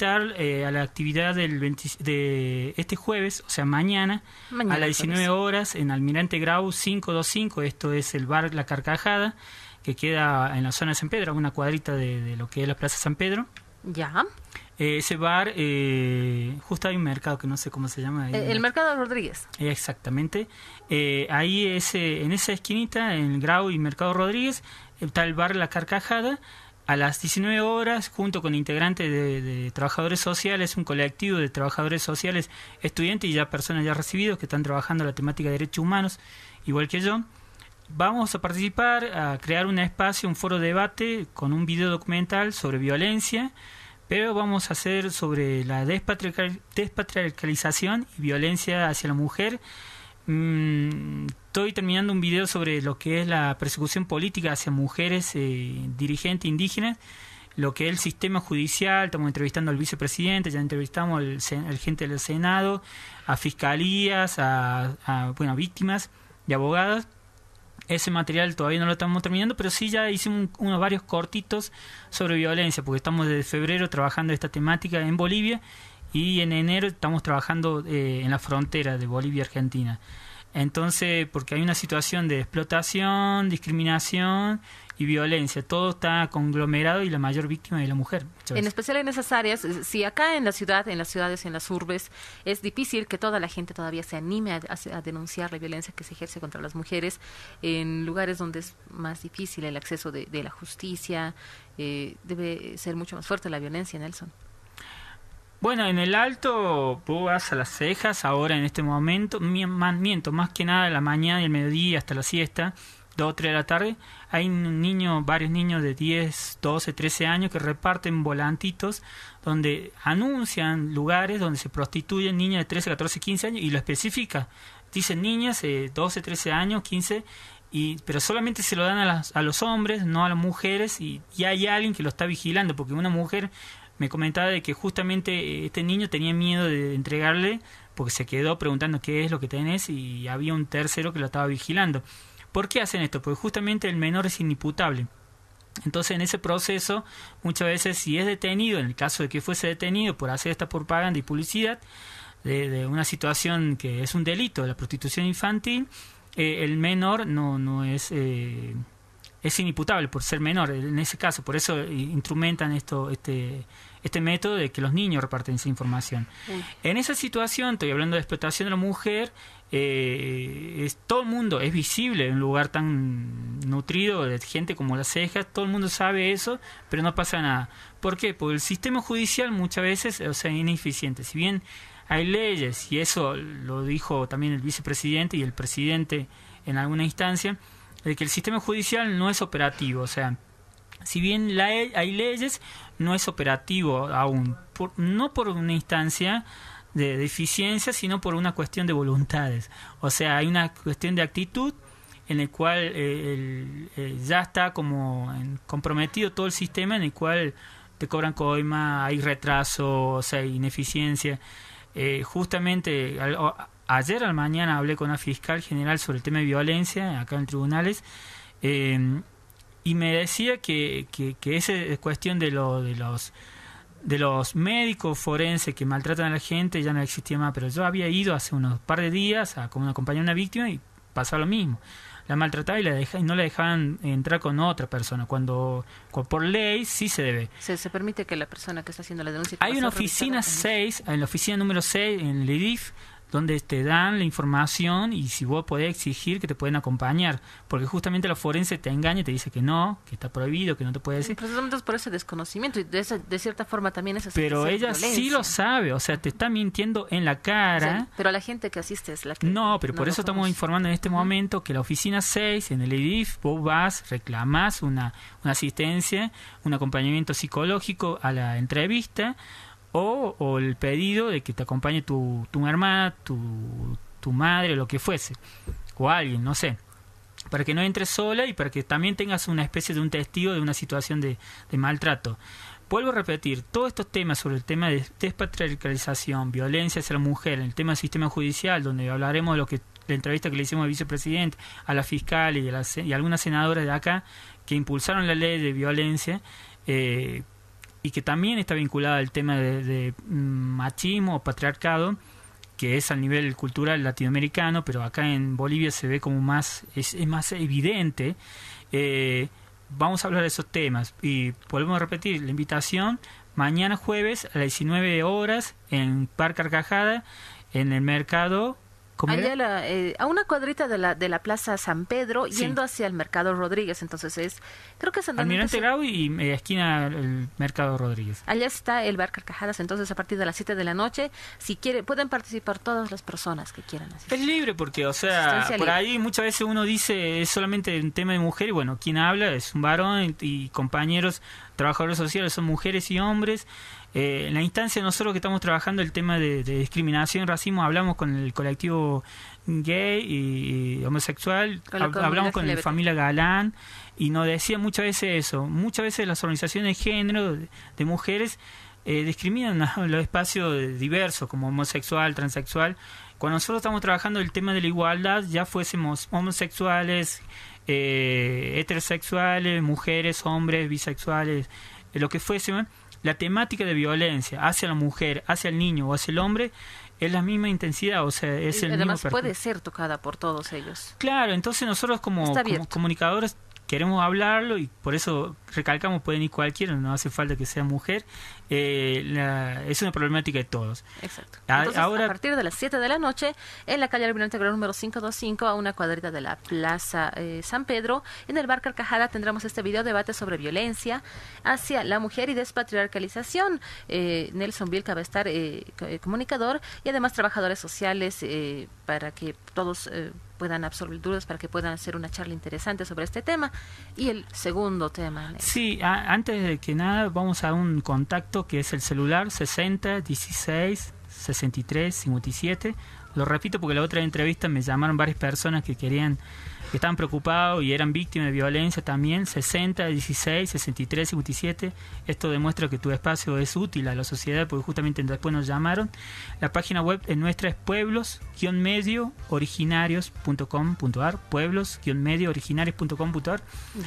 eh, a la actividad del de este jueves, o sea, mañana, a las 19 horas en Almirante Grau 525, esto es el bar La Carcajada, que queda en la zona de San Pedro, una cuadrita de, lo que es la Plaza San Pedro. Ya. Eh, ese bar, eh, justo hay un mercado que no sé cómo se llama. el, Mercado Rodríguez. exactamente. ahí ese, en esa esquinita, en Grau y Mercado Rodríguez, está el bar La Carcajada a las 19 horas, junto con integrantes de, trabajadores sociales, un colectivo de trabajadores sociales, estudiantes y ya personas ya recibidos que están trabajando la temática de derechos humanos, igual que yo, vamos a participar, a crear un espacio, un foro de debate con un video documental sobre violencia, pero vamos a hacer sobre la despatriarcalización y violencia hacia la mujer Mm, estoy terminando un video sobre lo que es la persecución política hacia mujeres eh, dirigentes indígenas, lo que es el sistema judicial, estamos entrevistando al vicepresidente, ya entrevistamos al, gente del Senado, a fiscalías, a, bueno, víctimas y abogadas. Ese material todavía no lo estamos terminando, pero sí ya hicimos unos varios cortitos sobre violencia, porque estamos desde febrero trabajando esta temática en Bolivia y en enero estamos trabajando eh, en la frontera de Bolivia-Argentina. Entonces, porque hay una situación de explotación, discriminación y violencia, todo está conglomerado y la mayor víctima es la mujer. En especial en esas áreas, si acá en la ciudad, en las ciudades, en las urbes, es difícil que toda la gente todavía se anime a, denunciar la violencia que se ejerce contra las mujeres, en lugares donde es más difícil el acceso de, la justicia, eh, debe ser mucho más fuerte la violencia, Nelson. Bueno, en el alto vas a las cejas ahora en este momento, miento, más que nada la mañana y el mediodía hasta la siesta, 2 o 3 de la tarde, hay un niño, varios niños de 10, 12, 13 años que reparten volantitos donde anuncian lugares donde se prostituyen niñas de 13, 14, 15 años y lo especifica. Dicen niñas eh, 12, 13 años, 15, y, pero solamente se lo dan a, las, a los hombres, no a las mujeres, y, y hay alguien que lo está vigilando, porque una mujer me comentaba de que justamente este niño tenía miedo de entregarle porque se quedó preguntando qué es lo que tenés y había un tercero que lo estaba vigilando. ¿Por qué hacen esto? Porque justamente el menor es inimputable. Entonces en ese proceso muchas veces si es detenido, en el caso de que fuese detenido por hacer esta propaganda y publicidad de, una situación que es un delito, la prostitución infantil, eh, el menor no, no es... Eh, es inimputable por ser menor en ese caso, por eso instrumentan esto, este, este método de que los niños reparten esa información. En esa situación, estoy hablando de explotación de la mujer, eh, es, todo el mundo es visible en un lugar tan nutrido de gente como las cejas, todo el mundo sabe eso, pero no pasa nada. ¿Por qué? Porque el sistema judicial muchas veces o sea, es ineficiente. Si bien hay leyes, y eso lo dijo también el vicepresidente y el presidente en alguna instancia, de que el sistema judicial no es operativo, o sea, si bien la, hay leyes, no es operativo aún, no por una instancia de deficiencia, sino por una cuestión de voluntades. O sea, hay una cuestión de actitud en el cual eh, eh, ya está como comprometido todo el sistema en el cual te cobran coima, hay retraso, o sea, hay ineficiencia. Eh, justamente ayer al mañana hablé con una fiscal general sobre el tema de violencia acá en tribunales eh, y me decía que, que, que esa es cuestión de, lo, de los de los médicos forenses que maltratan a la gente ya no existía más, pero yo había ido hace unos par de días a como acompañar a una víctima y pasaba lo mismo. La maltrataba y, la deja, y no la dejaban entrar con otra persona, cuando, por ley sí se debe. Se, se permite que la persona que está haciendo la denuncia... Hay una oficina 6, en la oficina número 6, en el IDIF, donde te dan la información y si vos podés exigir que te pueden acompañar, porque justamente la forense te engaña y te dice que no, que está prohibido, que no te puede decir. Precisamente por ese desconocimiento y de, de cierta forma también es Pero ella sí lo sabe, o sea, te está mintiendo en la cara. pero la gente que asiste es la que... No, pero por eso estamos informando en este momento que la oficina 6 en el EDIF, vos vas, reclamás una, una asistencia, un acompañamiento psicológico a la entrevista o, el pedido de que te acompañe tu, tu hermana, tu, tu madre, lo que fuese, o alguien, no sé, para que no entres sola y para que también tengas una especie de un testigo de una situación de, de maltrato. Vuelvo a repetir, todos estos temas sobre el tema de despatriarcalización, violencia hacia la mujer, el tema del sistema judicial, donde hablaremos de lo que la entrevista que le hicimos al vicepresidente, a la fiscal y a, y algunas senadoras de acá que impulsaron la ley de violencia, eh, y que también está vinculada al tema de, mm, machismo o patriarcado, que es a nivel cultural latinoamericano, pero acá en Bolivia se ve como más, es, más evidente. Eh, vamos a hablar de esos temas y volvemos a repetir la invitación mañana jueves a las 19 horas en Parque Arcajada en el mercado Allá eh, a una cuadrita de la, de la Plaza San Pedro, yendo hacia el Mercado Rodríguez. Entonces es, creo que es Almirante Grau y eh, esquina el Mercado Rodríguez. Allá está el bar Carcajadas, entonces a partir de las 7 de la noche, si quiere, pueden participar todas las personas que quieran. Es libre porque, o sea, por ahí muchas veces uno dice es solamente un tema de mujer y bueno, quien habla es un varón y compañeros trabajadores sociales son mujeres y hombres. Eh, en la instancia nosotros que estamos trabajando el tema de, discriminación y racismo, hablamos con el colectivo gay y, homosexual, hablamos con la familia Galán y nos decía muchas veces eso, muchas veces las organizaciones de género de, mujeres eh, discriminan los espacios diversos como homosexual, transexual. Cuando nosotros estamos trabajando el tema de la igualdad, ya fuésemos homosexuales, eh, heterosexuales, mujeres, hombres, bisexuales, eh, lo que fuese, la temática de violencia hacia la mujer, hacia el niño o hacia el hombre es la misma intensidad, o sea, es el además mismo puede ser tocada por todos ellos. Claro, entonces nosotros como, como comunicadores queremos hablarlo y por eso recalcamos, pueden ir cualquiera, no hace falta que sea mujer. Eh, es una problemática de todos. Exacto. Ahora, a partir de las 7 de la noche, en la calle Almirante Grau número 525, a una cuadrita de la Plaza eh, San Pedro, en el bar Carcajada tendremos este video debate sobre violencia hacia la mujer y despatriarcalización. Eh, Nelson Vilca va a estar eh, comunicador y además trabajadores sociales para que todos puedan absorber dudas para que puedan hacer una charla interesante sobre este tema. Y el segundo tema. Sí, antes de que nada vamos a un contacto que es el celular 60 16 63 57. Lo repito porque la otra entrevista me llamaron varias personas que querían que estaban preocupados y eran víctimas de violencia también, 60, 16, 63, 57. Esto demuestra que tu espacio es útil a la sociedad porque justamente después nos llamaron. La página web en nuestra es pueblos-medio originarios.com.ar, pueblos-medio originarios.com.ar.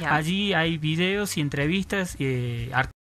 Allí hay videos y entrevistas, eh,